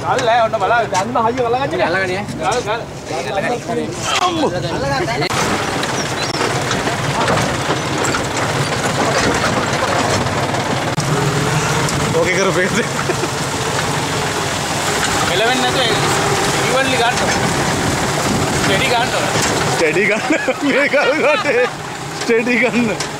කල්ල ඔන්න බලා දැන්න හයිය කලගන්න අල්ලගන්නේ කල් කල් ඕකේ කරපේද එලවෙන්න නැතුව ඉවල්ලි ගන්න ටෙඩි ගන්න ස්ටඩි ගන්න මේ කල්ගට ස්ටඩි ගන්න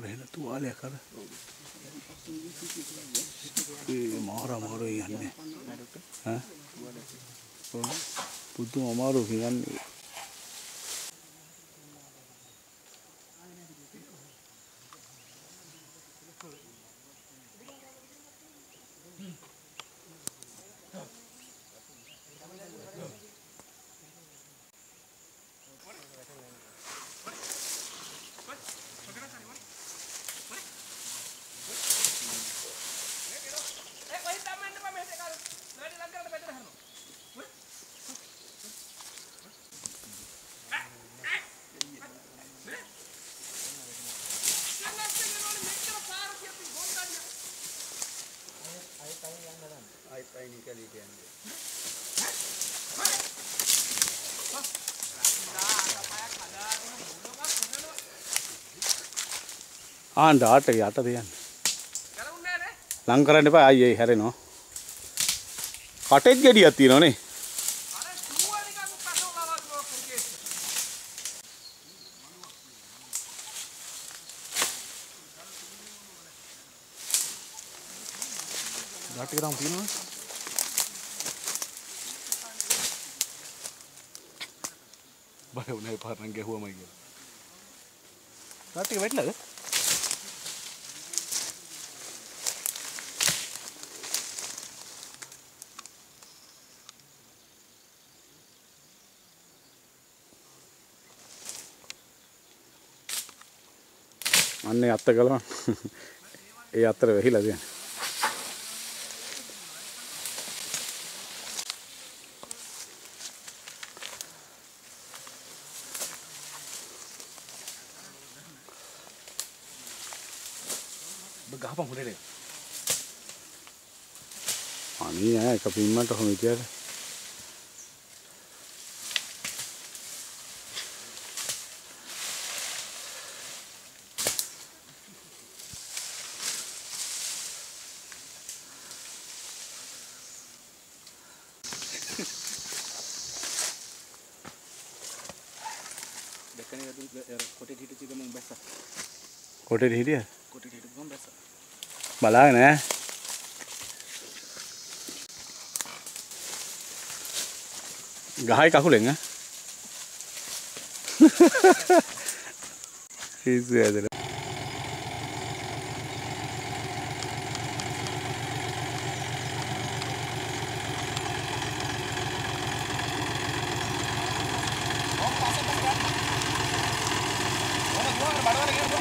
Ada yang alia kah? ඒ මාර අමාරු යන්නේ ඈ ඔව්. පුදුම අමාරු කියන්නේ ආන්ට ආට යට තියන්න. ලං කරන්න එපා අයියේ හැරෙනවා. කටෙත් ගෙඩියක් තියෙනවනේ. දටි කරම් තියෙනවා බය උනේ පාරන් ගැහුවමයි කියලා. දටි වැටලාද අන්නේ අත්ත කළා ඒ අතර වෙහිලා තියෙන ගහපන් හොරේ අනේ නෑ එක පින්මන්ට කොහොම හිටියද කොටේ හිට චිකම බැස්ස කොටේ හිටිය කොටේ හිට ගම් බැස්ස බලාගෙන ඈ. ගහයි කකුලෙන් ඈ. පිස්සු ඇදලා. පස්සේ ගන්න. ඕම ගියාම බඩවල ගියොත්